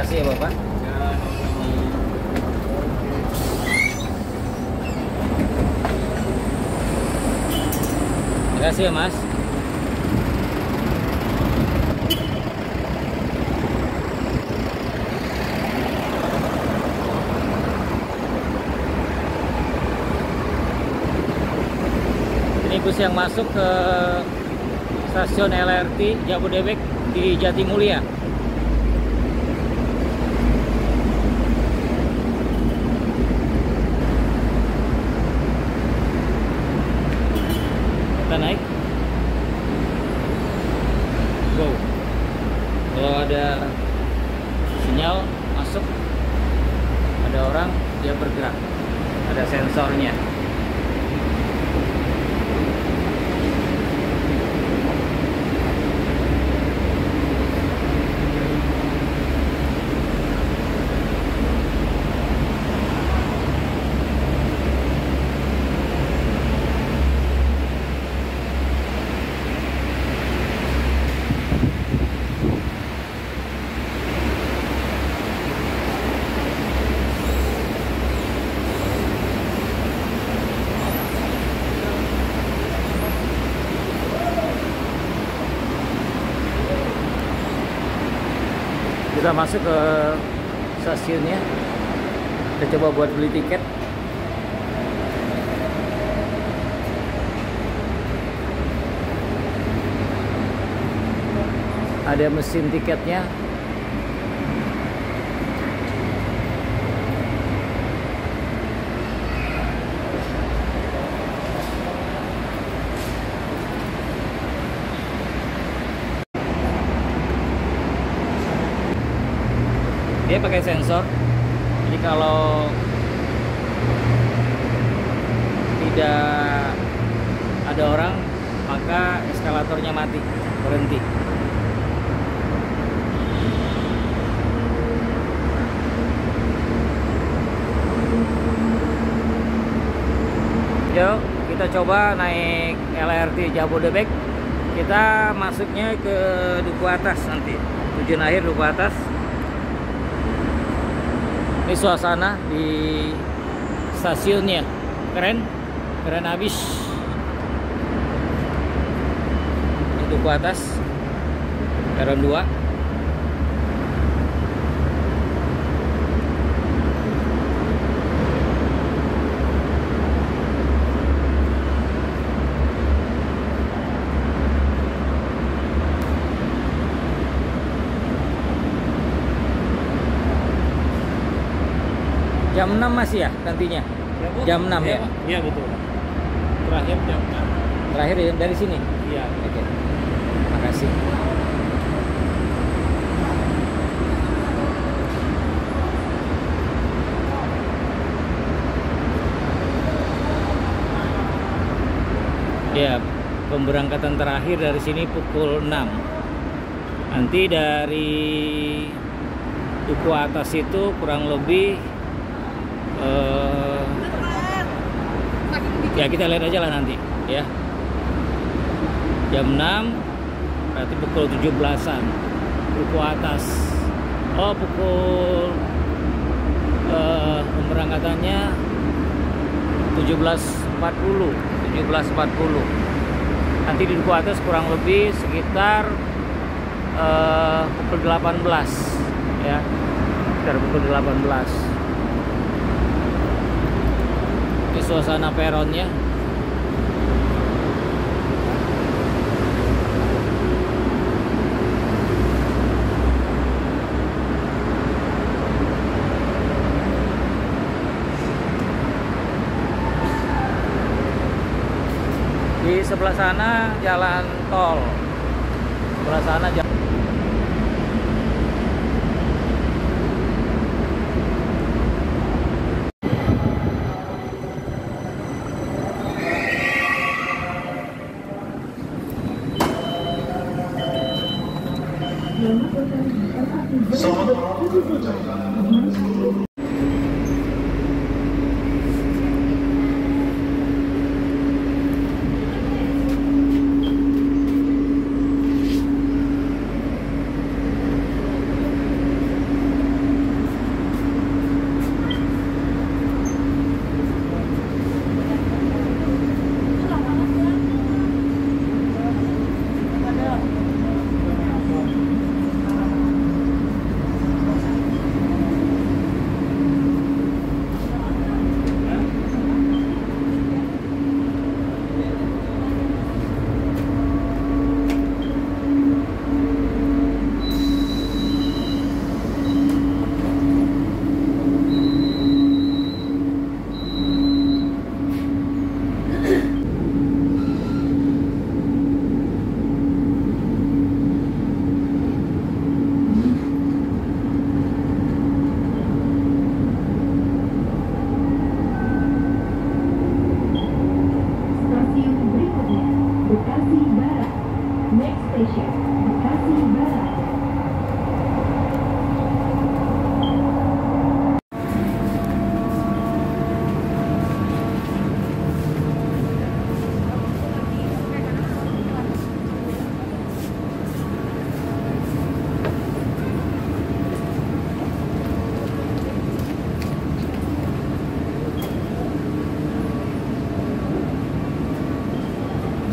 kasih ya Bapak. Terima kasih ya Mas. Ini bus yang masuk ke stasiun LRT Jabodebek di Jatimulia. Kita naik. Go. Kalau ada sinyal masuk, ada orang dia bergerak. Ada sensornya. Kita masuk ke stasiunnya. Kita coba buat beli tiket. Ada mesin tiketnya dia pakai sensor. Jadi kalau tidak ada orang maka eskalatornya mati berhenti. Yuk kita coba naik LRT Jabodebek. Kita masuknya ke Duku Atas nanti. Tujuan akhir Duku Atas ini suasana di stasiunnya. Keren. Keren habis. Ini duku atas. Peron 2 jam 6 masih ya gantinya? Jam 6 ya? Iya betul. Terakhir jam enam. terakhir ya, dari sini? Iya. oke. Makasih. Ya pemberangkatan terakhir dari sini pukul 6 nanti dari duku atas itu kurang lebih eh, ya kita lihat aja lah nanti ya. Jam 6 berarti pukul 17-an duku atas. Oh pukul eh, pemberangkatannya 17.40 17.40 nanti di duku atas kurang lebih sekitar eh, pukul 18 ya. Sekitar pukul 18 ini suasana peronnya. Di sebelah sana jalan tol. Sebelah sana jalan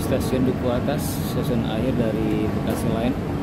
stasiun Duku Atas stasiun akhir dari Bekasi Line